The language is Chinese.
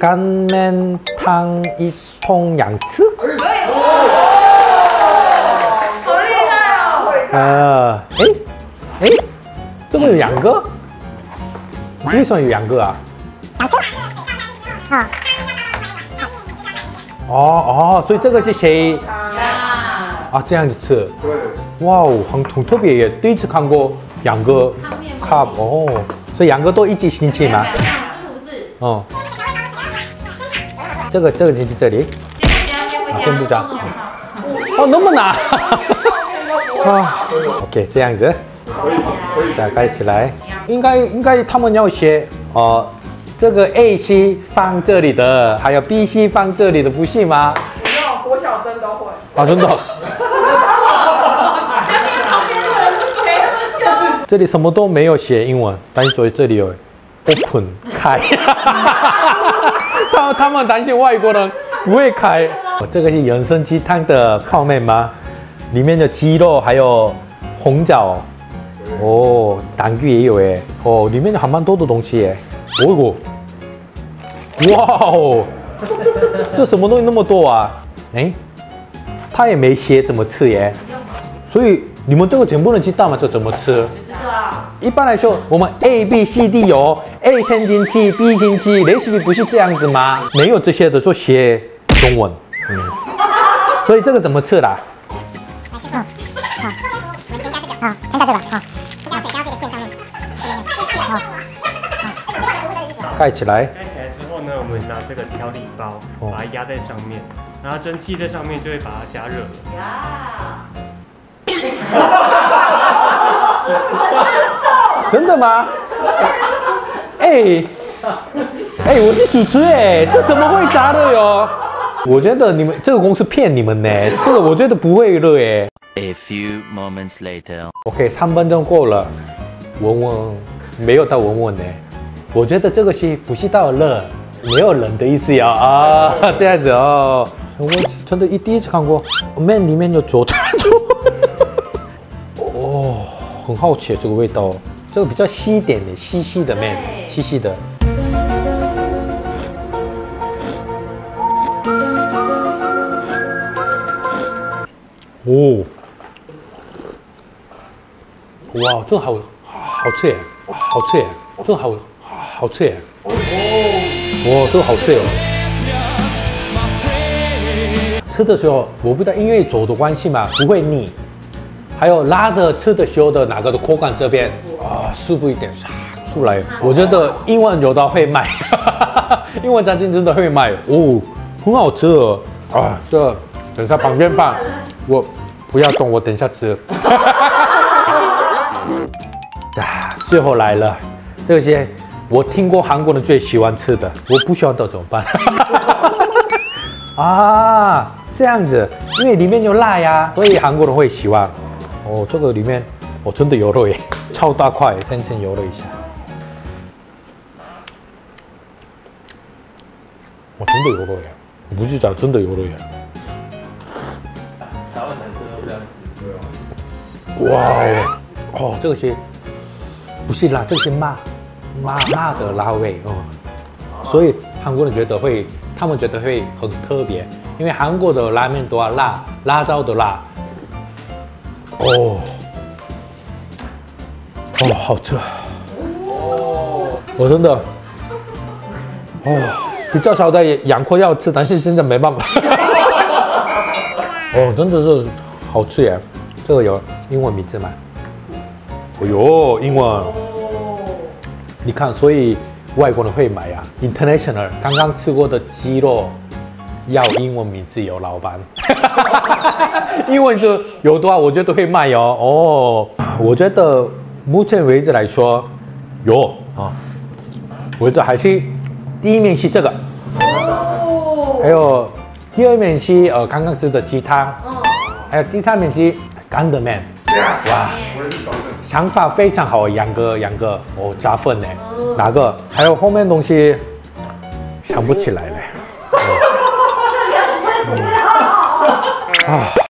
干面汤一通两次。好厉害哦！呃，哎，哎，这个有两个，为什么有两个啊？哦哦，所以这个是谁呀，啊？这样子吃，对，哇哦，很很特别耶，第一次看过两个汤面 cup 哦，所以两个都一起进去吗？哦，这个这个进去这里，先不加，先不加，先不加都弄好哦，那么难 啊？OK，这样子，可以可以。再盖起来，应该应该他们要写哦。这个 A C 放这里的，还有 B C 放这里的，不是吗？不用，国小生都会。啊，真的。前面旁边的人是谁那么凶？这里什么都没有写英文，但是所以这里有 open 开，他他们担心外国人不会开。哦 这个是人参鸡汤的泡面吗？里面的鸡肉还有红枣，哦，蛋鱼也有哎，哦，里面还蛮多的东西哎，哦哟，哇哦，这什么东西那么多啊？哎，他也没写怎么吃耶，所以你们这个全部人知道吗？这怎么吃？一般来说，我们 A B C D 有 A 先进去，B 进去，recipe 不是这样子吗？没有这些的，就写中文。嗯，所以这个怎么吃啦？好，先在这个，好，然后水浇这个线上面，好，盖起来。盖起来之后呢，我们拿这个调理包哦把它压在上面，然后蒸汽在上面就会把它加热了。呀，真的吗？哎、哎、我是主持哎，这怎么会炸热哟？我觉得你们这个公司骗你们呢，这个我觉得不会热哎。A few moments later. OK，三分钟过了，文文没有到文文呢。我觉得这个是不是到热，没有冷的意思呀啊，这样子哦。我真的一第一次看过面里面有佐很好奇这个味道，这个比较稀一点的，细细的面，对细细的。哦，哇，这个好好脆耶，好脆耶，这个好好脆耶。哇，这个好脆哦。吃的时候，我不知道因为走的关系嘛，不会腻。还有拉的吃的时候的哪个的口感这边啊，舒服一点，唰出来。我觉得英文有 的会卖，英文餐厅真的会卖哦，很好吃哦啊。这等下旁边放，我不要动，我等一下吃。啊，最后来了，这些我听过韩国人最喜欢吃的，我不喜欢的怎么办？啊，这样子，因为里面有辣呀，所以韩国人会喜欢。哦，这个里面我、真的有肉耶，超大块，先先油了一下。我、真的有肉耶，我不是讲真的有肉耶。台湾男生都这样吃，对吗。哇哦，哦，这个是不是辣？这个是辣，辣辣的辣味哦。所以韩国人觉得会，他们觉得会很特别，因为韩国的拉面都要辣，辣椒的辣。哦，哦，好吃。哦我真的，哦，比较少在养阔要吃，但是现在没办法。哦，真的是好吃耶！这个有英文名字吗？哦哟，英文。你看，所以外国人会买啊，international。刚刚吃过的鸡肉要英文名字有老板，英文就有的话，我觉得会卖哦。哦，我觉得目前为止来说有啊，我觉得还是第一面是这个，还有第二面是呃刚刚吃的鸡汤，还有第三面是干的面。哇。想法非常好，杨哥杨哥。哦加分呢，哪个？还有后面东西想不起来了。嗯啊，